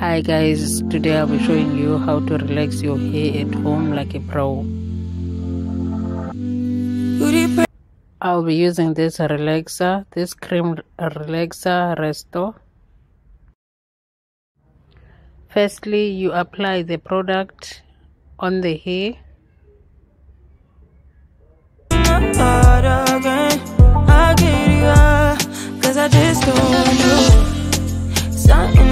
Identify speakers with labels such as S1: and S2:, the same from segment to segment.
S1: hi guys. Today i'll be showing you how to relax your hair at home like a pro. I'll be using this relaxer this cream relaxer resto. Firstly you apply the product on the hair. I just don't know Something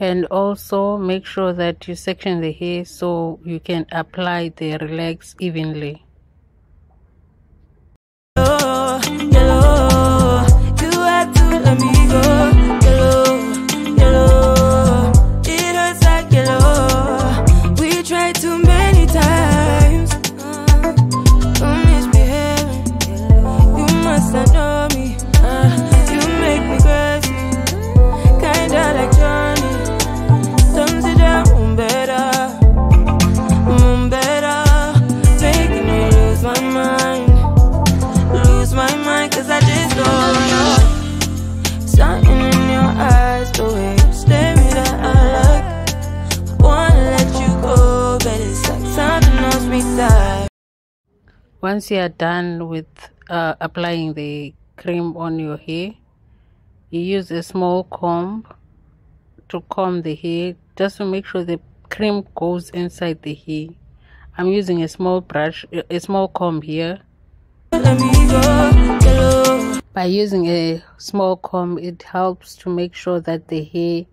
S1: and also make sure that you section the hair so you can apply the relax evenly once you are done with uh, applying the cream on your hair you use a small comb to comb the hair just to make sure the cream goes inside the hair. I'm using a small brush a small comb here. By using a small comb it helps to make sure that the hair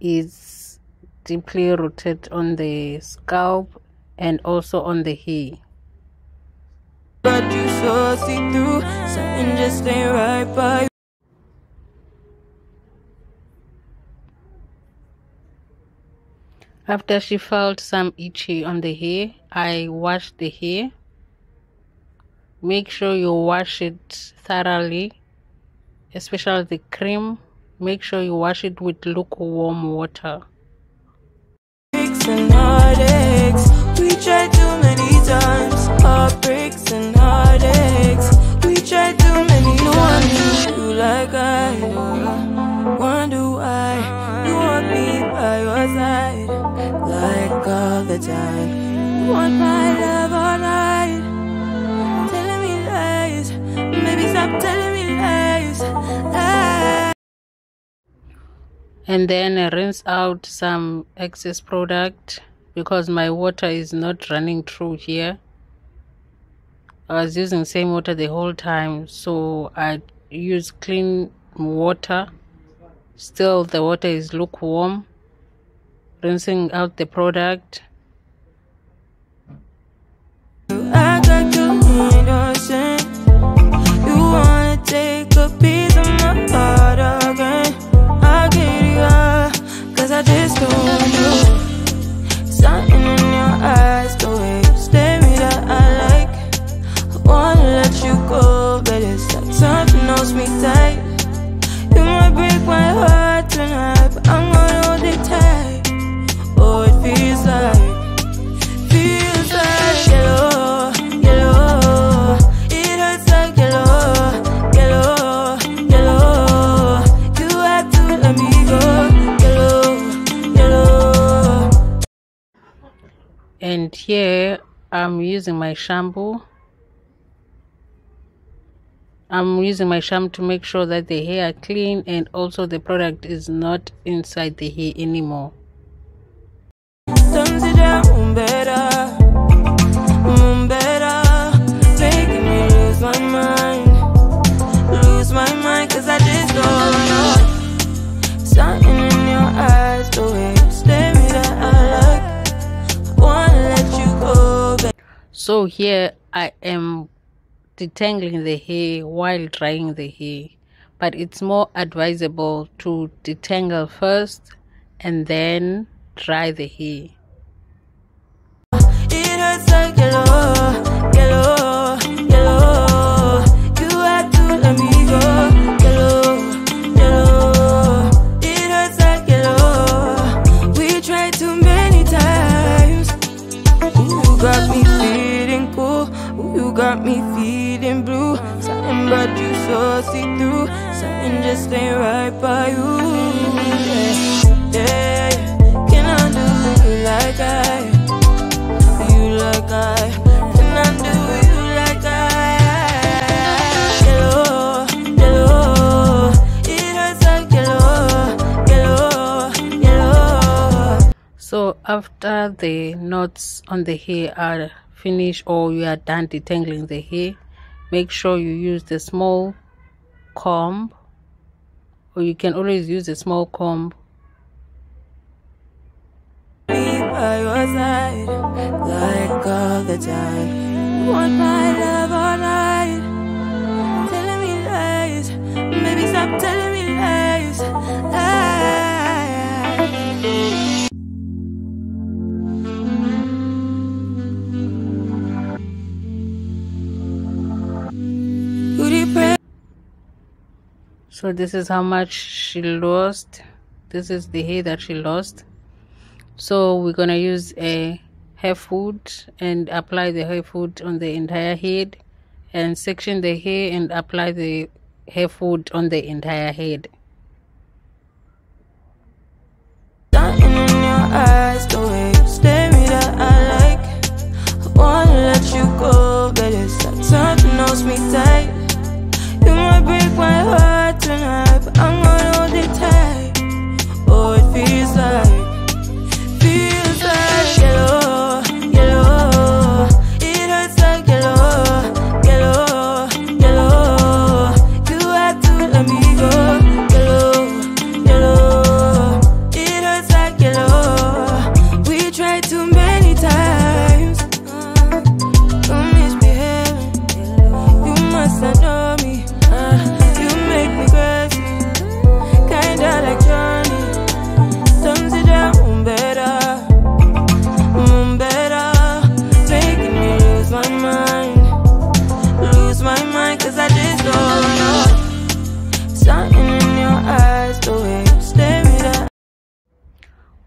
S1: is deeply rooted on the scalp and also on the hair but you so see through. Something just ain't right by After she felt some itchy on the hair, I washed the hair. Make sure you wash it thoroughly, especially the cream. Make sure you wash it with lukewarm water. Times, heartbreaks and heartaches. We tried too many. You like I do. Wonder why you want me by your side, like all the time. You want my love all night, telling me lies. Maybe stop telling me lies. lies. And then rinse out some excess product because my water is not running through here. I was using same water the whole time so I use clean water. Still the water is lukewarm rinsing out the product here I'm using my shampoo. I'm using my shampoo to make sure that the hair are clean and also the product is not inside the hair anymore here I am detangling the hair while drying the hair but it's more advisable to detangle first and then dry the hair see through. Just ain't right by you. Yeah, yeah. Can I do you like I? You like I?
S2: So after the knots on the hair are finished or you are done detangling the hair make sure you use the small comb or you can always use a small comb
S1: like all the time. My love
S2: so this is how much she lost. This is the hair that she lost. So we're gonna use a hair food and apply the hair food on the entire head and section the hair and apply the hair food on the entire head.
S1: Me tight. You might break my heart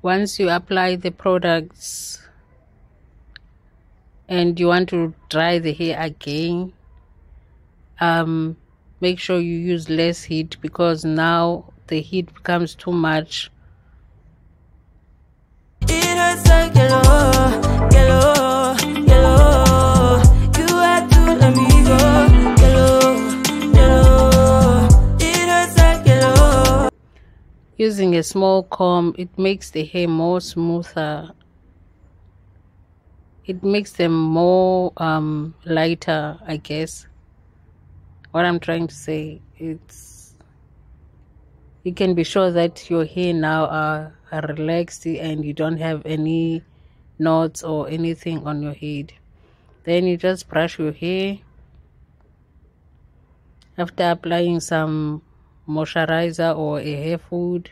S2: once you apply the products and you want to dry the hair again um make sure you use less heat because now the heat becomes too much
S1: It hurts like yellow, yellow, yellow.
S2: Using a small comb it makes the hair more smoother. It makes them more um lighter i guess. What i'm trying to say it's you can be sure that your hair now are, are relaxed and you don't have any knots or anything on your head. Then you just brush your hair. After applying some moisturizer or a hair food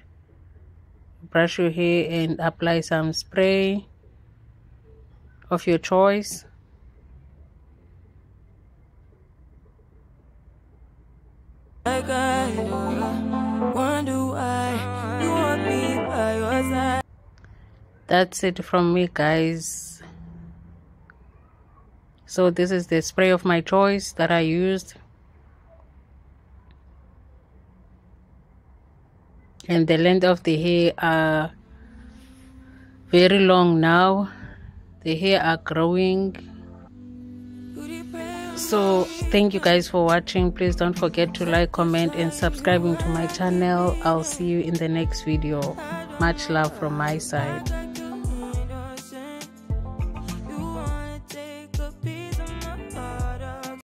S2: brush your hair and apply some spray of your choice.
S1: Like I wonder why you want me by your side.
S2: that's it from me guys. So this is the spray of my choice that i used and the length of the hair are very long now. The hair are growing. So thank you guys for watching. Please don't forget to like comment and subscribing to my channel. I'll see you in the next video. Much love from my side